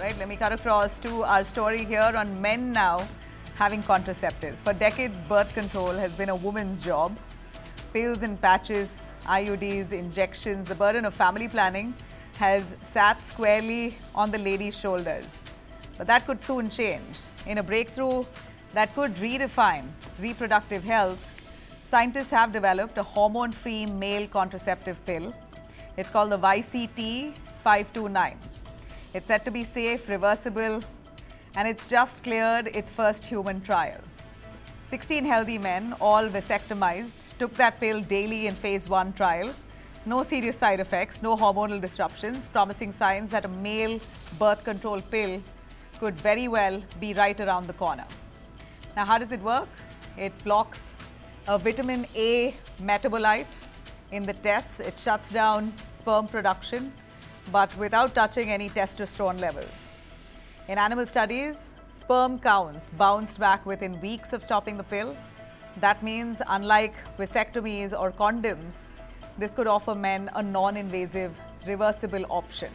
right, let me cut across to our story here on men now having contraceptives. For decades, birth control has been a woman's job. Pills and patches, IUDs, injections, the burden of family planning has sat squarely on the lady's shoulders. But that could soon change. In a breakthrough that could redefine reproductive health, scientists have developed a hormone free male contraceptive pill. It's called the YCT 529. It's said to be safe, reversible, and it's just cleared its first human trial. 16 healthy men, all vasectomized, took that pill daily in phase 1 trial. No serious side effects, no hormonal disruptions, promising signs that a male birth control pill could very well be right around the corner. Now, how does it work? It blocks a vitamin A metabolite in the testes. It shuts down sperm production but without touching any testosterone levels. In animal studies, sperm counts bounced back within weeks of stopping the pill. That means, unlike vasectomies or condoms, this could offer men a non invasive, reversible option.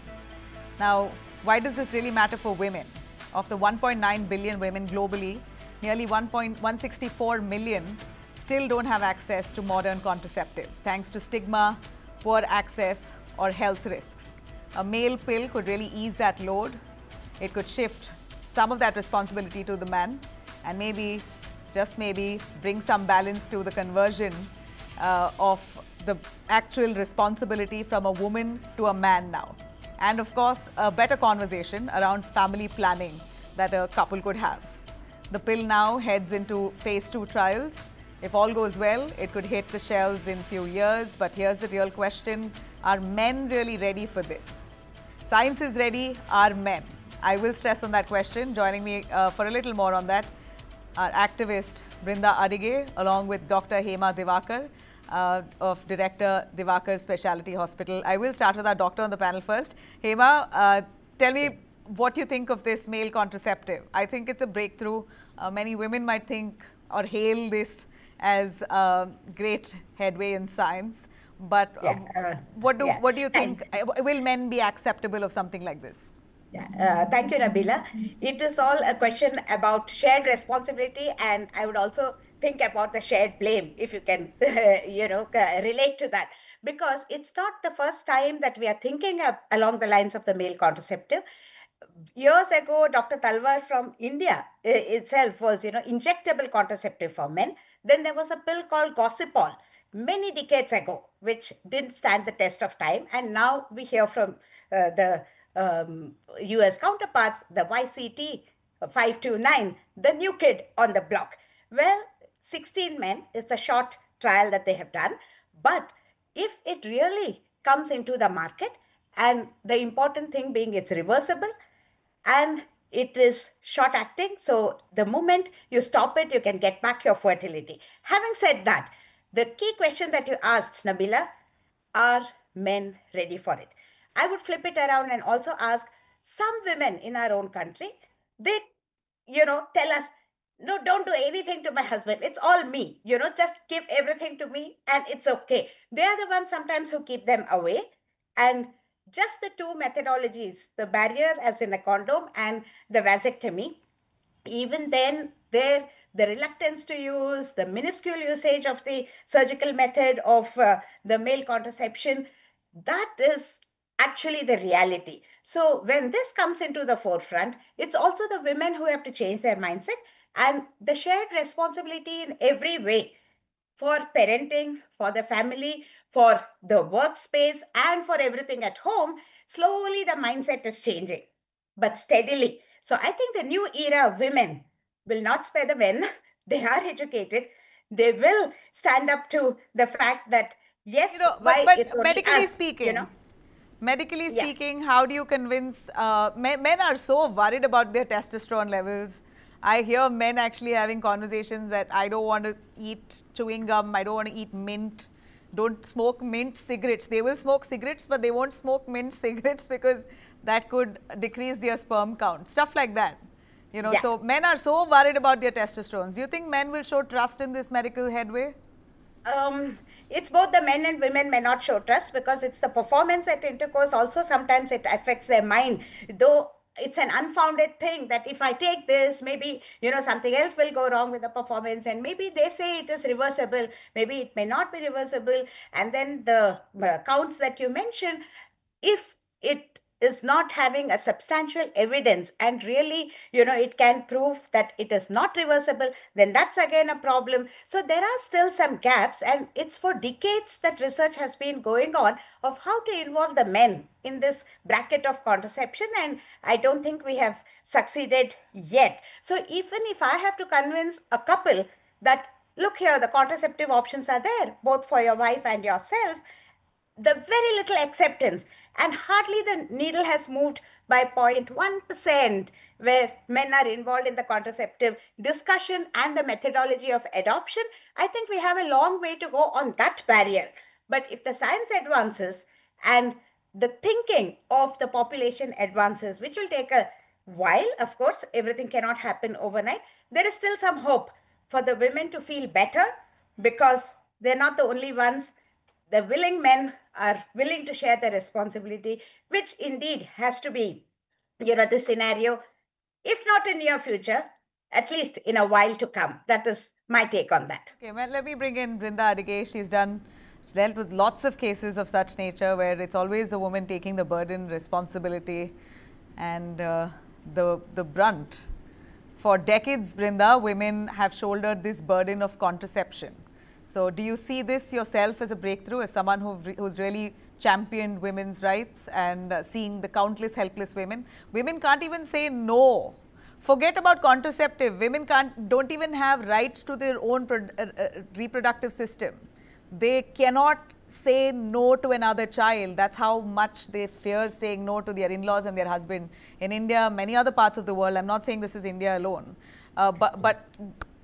Now, why does this really matter for women? Of the 1.9 billion women globally, nearly 1.164 million still don't have access to modern contraceptives thanks to stigma, poor access, or health risks a male pill could really ease that load. It could shift some of that responsibility to the man and maybe, just maybe, bring some balance to the conversion uh, of the actual responsibility from a woman to a man now. And of course, a better conversation around family planning that a couple could have. The pill now heads into phase two trials. If all goes well, it could hit the shelves in a few years. But here's the real question. Are men really ready for this? Science is ready, are men? I will stress on that question. Joining me uh, for a little more on that, our activist Brinda Adige, along with Dr. Hema Divakar uh, of Director Divakar Specialty Hospital. I will start with our doctor on the panel first. Hema, uh, tell me what you think of this male contraceptive. I think it's a breakthrough. Uh, many women might think or hail this as a great headway in science. But yeah, um, uh, what do yeah. what do you think? And, uh, Will men be acceptable of something like this? Yeah, uh, thank you, Nabila. It is all a question about shared responsibility, and I would also think about the shared blame, if you can, you know, relate to that, because it's not the first time that we are thinking along the lines of the male contraceptive. Years ago, Dr. Talwar from India itself was, you know, injectable contraceptive for men. Then there was a pill called Gossypol, many decades ago, which didn't stand the test of time. And now we hear from uh, the um, US counterparts, the YCT 529, the new kid on the block. Well, 16 men, it's a short trial that they have done. But if it really comes into the market, and the important thing being it's reversible and it is short acting, so the moment you stop it, you can get back your fertility. Having said that, the key question that you asked, Nabila, are men ready for it? I would flip it around and also ask some women in our own country, they, you know, tell us, no, don't do anything to my husband. It's all me. You know, just give everything to me and it's okay. They are the ones sometimes who keep them away. And just the two methodologies, the barrier as in a condom and the vasectomy, even then, there the reluctance to use, the minuscule usage of the surgical method of uh, the male contraception, that is actually the reality. So when this comes into the forefront, it's also the women who have to change their mindset and the shared responsibility in every way for parenting, for the family, for the workspace, and for everything at home. Slowly, the mindset is changing, but steadily. So I think the new era of women will not spare the men. They are educated. They will stand up to the fact that yes, you know, but, but medically speaking, you know, medically speaking, yeah. how do you convince uh, men, men are so worried about their testosterone levels? I hear men actually having conversations that I don't want to eat chewing gum, I don't want to eat mint, don't smoke mint cigarettes. They will smoke cigarettes, but they won't smoke mint cigarettes because that could decrease their sperm count. Stuff like that. You know, yeah. so men are so worried about their testosterone. Do you think men will show trust in this medical headway? Um, it's both the men and women may not show trust because it's the performance at intercourse. Also, sometimes it affects their mind. Though it's an unfounded thing that if I take this, maybe, you know, something else will go wrong with the performance. And maybe they say it is reversible. Maybe it may not be reversible. And then the uh, counts that you mentioned, if it is not having a substantial evidence and really you know it can prove that it is not reversible then that's again a problem. So there are still some gaps and it's for decades that research has been going on of how to involve the men in this bracket of contraception and i don't think we have succeeded yet. So even if i have to convince a couple that look here the contraceptive options are there both for your wife and yourself the very little acceptance and hardly the needle has moved by 0.1% where men are involved in the contraceptive discussion and the methodology of adoption i think we have a long way to go on that barrier. But if the science advances and the thinking of the population advances which will take a while of course everything cannot happen overnight there is still some hope for the women to feel better because they're not the only ones. The willing men are willing to share the responsibility, which indeed has to be, you know, the scenario, if not in near future, at least in a while to come. That is my take on that. Okay, well, let me bring in Brinda Adigesh. She's done dealt with lots of cases of such nature where it's always the woman taking the burden, responsibility, and uh, the the brunt. For decades, Brinda, women have shouldered this burden of contraception so do you see this yourself as a breakthrough, as someone who, who's really championed women's rights and uh, seeing the countless helpless women? Women can't even say no. Forget about contraceptive. Women can't, don't even have rights to their own uh, uh, reproductive system. They cannot say no to another child. That's how much they fear saying no to their in-laws and their husband. In India, many other parts of the world, I'm not saying this is India alone, uh, but, but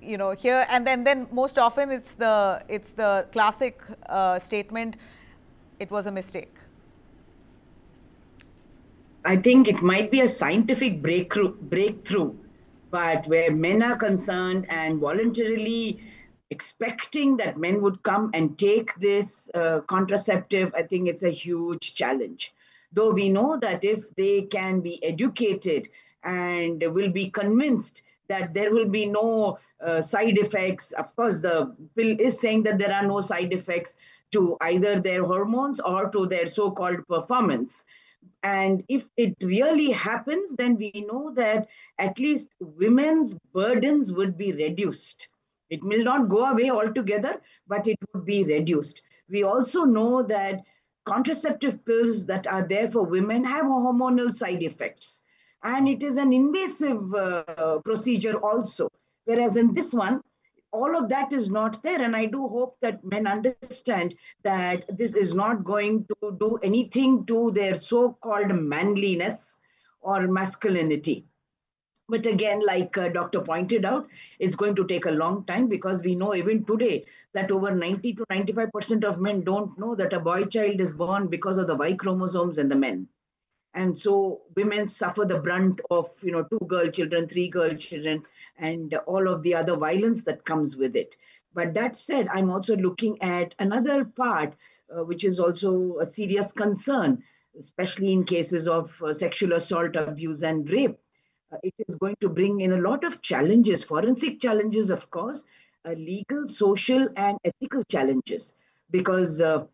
you know here and then then most often it's the it's the classic uh, statement it was a mistake. I think it might be a scientific breakthrough breakthrough but where men are concerned and voluntarily expecting that men would come and take this uh, contraceptive i think it's a huge challenge. Though we know that if they can be educated and will be convinced that there will be no uh, side effects. Of course, the pill is saying that there are no side effects to either their hormones or to their so called performance. And if it really happens, then we know that at least women's burdens would be reduced. It will not go away altogether, but it would be reduced. We also know that contraceptive pills that are there for women have hormonal side effects. And it is an invasive uh, procedure also. Whereas in this one, all of that is not there. And I do hope that men understand that this is not going to do anything to their so called manliness or masculinity. But again, like uh, Doctor pointed out, it's going to take a long time because we know even today that over 90 to 95% of men don't know that a boy child is born because of the Y chromosomes in the men and so women suffer the brunt of you know two girl children three girl children and all of the other violence that comes with it. But that said i'm also looking at another part uh, which is also a serious concern especially in cases of uh, sexual assault abuse and rape. Uh, it is going to bring in a lot of challenges forensic challenges of course uh, legal social and ethical challenges. Because uh,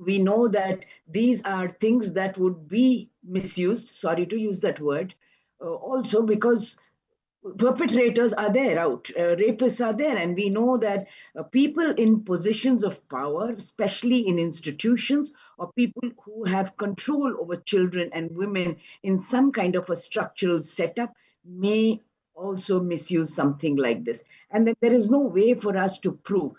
we know that these are things that would be misused, sorry to use that word, uh, also because perpetrators are there out, uh, rapists are there, and we know that uh, people in positions of power, especially in institutions, or people who have control over children and women in some kind of a structural setup may also misuse something like this. And that there is no way for us to prove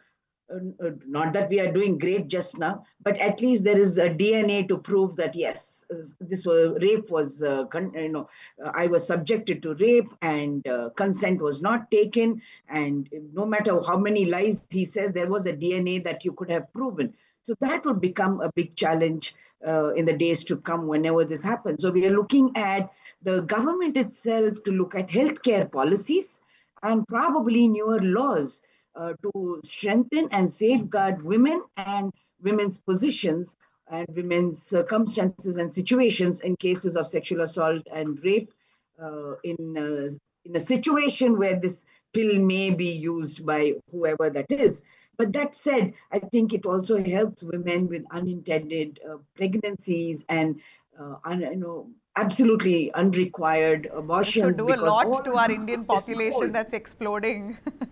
not that we are doing great just now, but at least there is a DNA to prove that yes, this was rape was uh, you know uh, I was subjected to rape and uh, consent was not taken, and no matter how many lies he says, there was a DNA that you could have proven. So that would become a big challenge uh, in the days to come whenever this happens. So we are looking at the government itself to look at healthcare policies and probably newer laws uh, to strengthen and safeguard women and women's positions and women's circumstances and situations in cases of sexual assault and rape uh, in, uh, in a situation where this pill may be used by whoever that is. But that said, I think it also helps women with unintended uh, pregnancies and uh, un, you know absolutely unrequired abortions. This would do a lot to our Indian population that's exploding.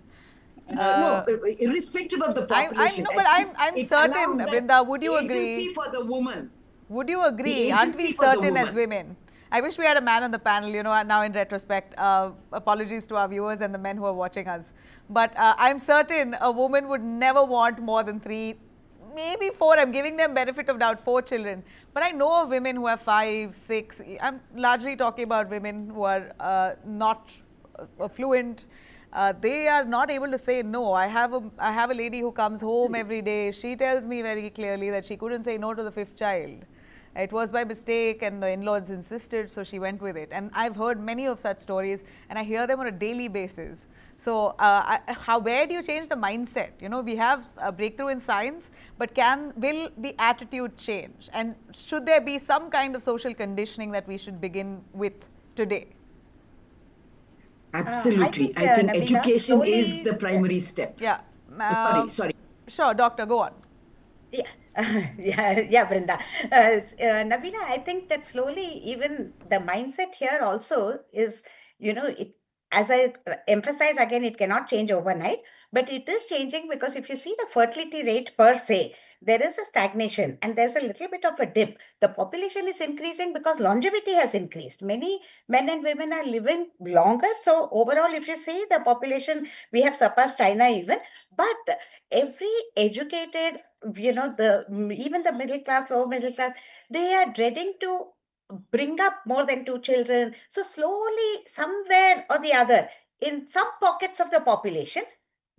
Uh, uh, no, irrespective of the population. I, I know, but I'm, I'm certain, Brinda, would you agree? Agency for the woman. Would you agree? Aren't we certain as women? I wish we had a man on the panel, you know, now in retrospect. Uh, apologies to our viewers and the men who are watching us. But uh, I'm certain a woman would never want more than three, maybe four. I'm giving them benefit of doubt, four children. But I know of women who have five, six. I'm largely talking about women who are uh, not fluent. Uh, they are not able to say no. I have a I have a lady who comes home every day. She tells me very clearly that she couldn't say no to the fifth child. It was by mistake and the in-laws insisted, so she went with it. And I've heard many of such stories and I hear them on a daily basis. So uh, I, how, where do you change the mindset? You know, we have a breakthrough in science, but can, will the attitude change? And should there be some kind of social conditioning that we should begin with today? Absolutely. Uh, I think, I think education slowly, is the primary step. Yeah. Uh, sorry, sorry. Sure, doctor, go on. Yeah. yeah, yeah, Brinda. Uh, uh, Nabila, I think that slowly, even the mindset here also is, you know, it as I emphasize again, it cannot change overnight, but it is changing because if you see the fertility rate per se, there is a stagnation and there's a little bit of a dip. The population is increasing because longevity has increased. Many men and women are living longer. So, overall, if you see the population, we have surpassed China even. But every educated, you know, the even the middle class, lower middle class, they are dreading to bring up more than two children. So, slowly, somewhere or the other, in some pockets of the population,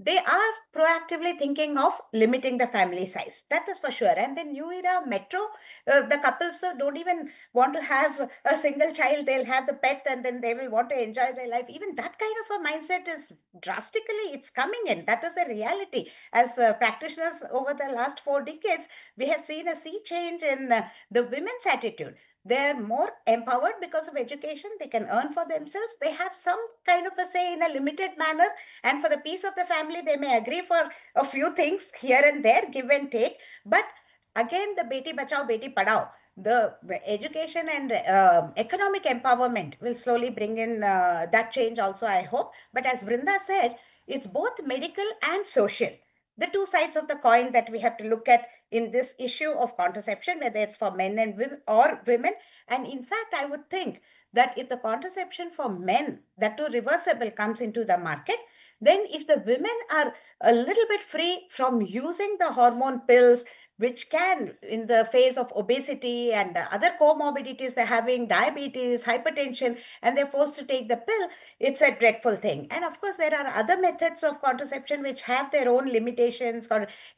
they are proactively thinking of limiting the family size. That is for sure. And the new era metro, uh, the couples uh, don't even want to have a single child. They'll have the pet and then they will want to enjoy their life. Even that kind of a mindset is drastically, it's coming in. That is a reality. As uh, practitioners over the last four decades, we have seen a sea change in uh, the women's attitude they're more empowered because of education they can earn for themselves. They have some kind of a say in a limited manner and for the peace of the family they may agree for a few things here and there give and take. But again the beti bachao beti padhao the education and uh, economic empowerment will slowly bring in uh, that change also i hope. But as brinda said it's both medical and social the two sides of the coin that we have to look at in this issue of contraception, whether it's for men and women or women. And in fact, I would think that if the contraception for men, that too reversible, comes into the market, then if the women are a little bit free from using the hormone pills which can, in the face of obesity and other comorbidities, they're having diabetes, hypertension, and they're forced to take the pill, it's a dreadful thing. And of course, there are other methods of contraception which have their own limitations.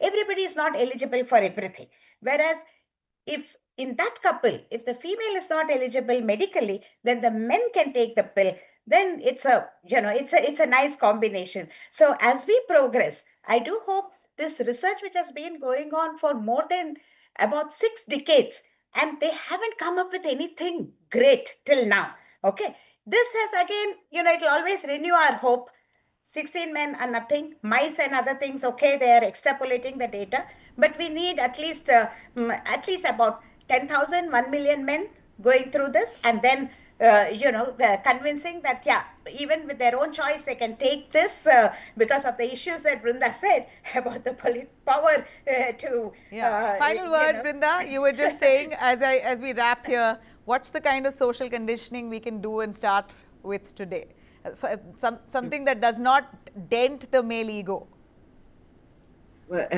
Everybody is not eligible for everything. Whereas, if in that couple, if the female is not eligible medically, then the men can take the pill then it's a you know it's a it's a nice combination so as we progress i do hope this research which has been going on for more than about six decades and they haven't come up with anything great till now okay? This has again you know it'll always renew our hope. 16 men are nothing mice and other things okay they are extrapolating the data but we need at least uh, at least about 10000 1 million men going through this and then uh, you know, uh, convincing that, yeah, even with their own choice, they can take this uh, because of the issues that Brinda said about the power uh, to. Yeah. Uh, Final word, know. Brinda. You were just saying, as I as we wrap here, what's the kind of social conditioning we can do and start with today? So, some, something that does not dent the male ego. Well,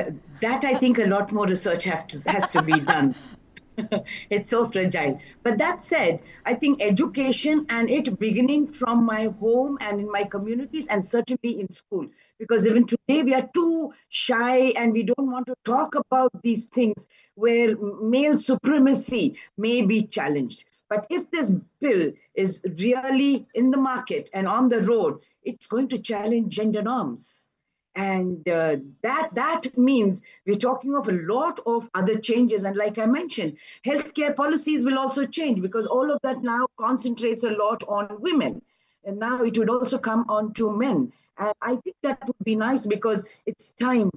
that I think a lot more research to, has to be done. it's so fragile. But that said, I think education and it beginning from my home and in my communities and certainly in school, because even today we are too shy and we don't want to talk about these things where male supremacy may be challenged. But if this bill is really in the market and on the road, it's going to challenge gender norms. And uh, that that means we're talking of a lot of other changes. And like i mentioned healthcare policies will also change because all of that now concentrates a lot on women. And now it would also come on to men. And i think that would be nice because it's time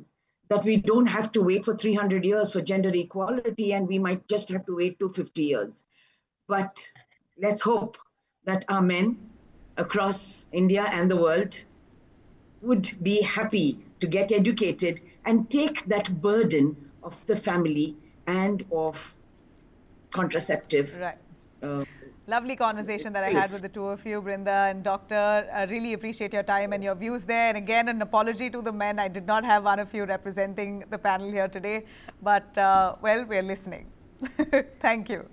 that we don't have to wait for 300 years for gender equality and we might just have to wait to 50 years. But let's hope that our men across india and the world would be happy to get educated and take that burden of the family and of contraceptive. Right. Uh, Lovely conversation that I had with the two of you, Brinda and Doctor. I really appreciate your time and your views there. And again, an apology to the men. I did not have one of you representing the panel here today. But, uh, well, we're listening. Thank you.